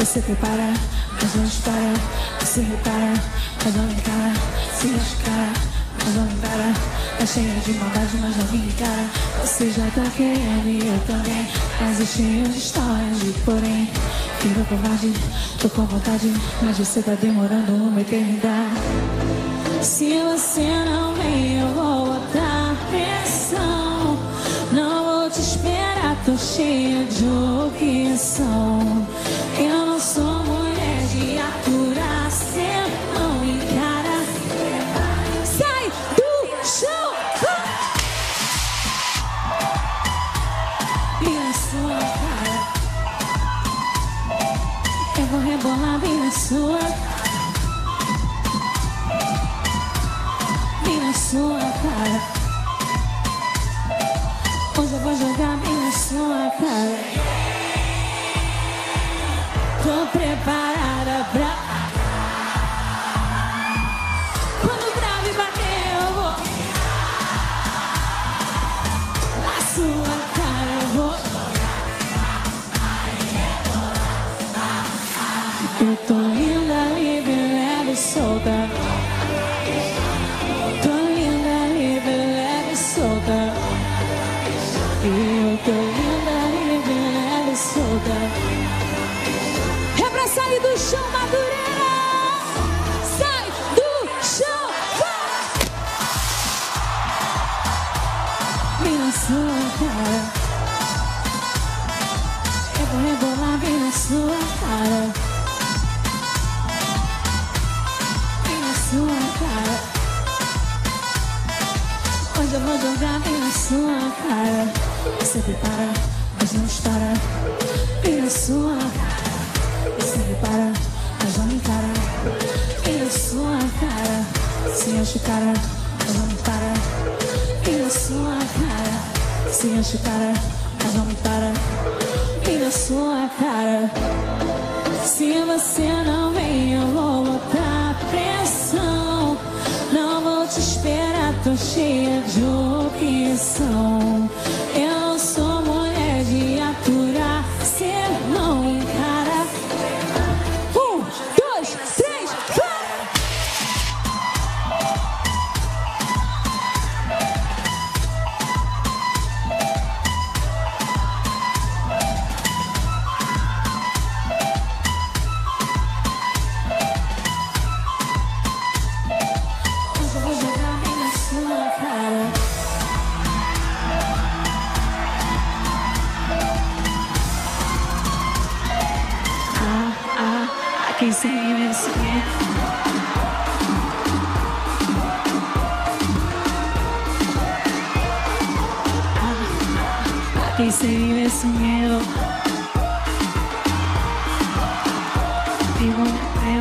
Você prepara, mas não dispara. Você repara, mas não encara. Se escara, mas não encara. Tá cheia de maldade, mas não me encara. Você já tá querendo e eu também. Mas é cheio de histórias de porém. Virou covarde, tô com vontade. Mas você tá demorando uma eternidade. Se você não vem, eu vou botar pressão. Não vou te esperar, tô cheia de opção. Vou rebolar bem na sua Bem na sua cara. Hoje eu vou jogar Eu tô linda, livre, leve e solta. Tô linda, Você prepara, mas não dispara. Bem na sua. Você repara, mas não encara. Bem na sua cara. Se o cara, mas não para. Bem na sua cara. Se o cara, mas não para. Bem na sua cara. Se você não y se vive sin miedo. Vivo me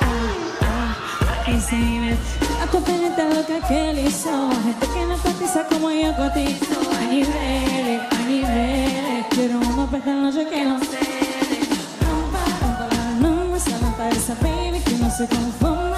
Ah, ah, aquí se vive. A tu loca que él hizo. Gente que no cotiza como yo cotizo. A niveles, a niveles. Quiero uno para esta noche que no sé. Rompa, rompa la luna, se mata esa baby que no se conforma.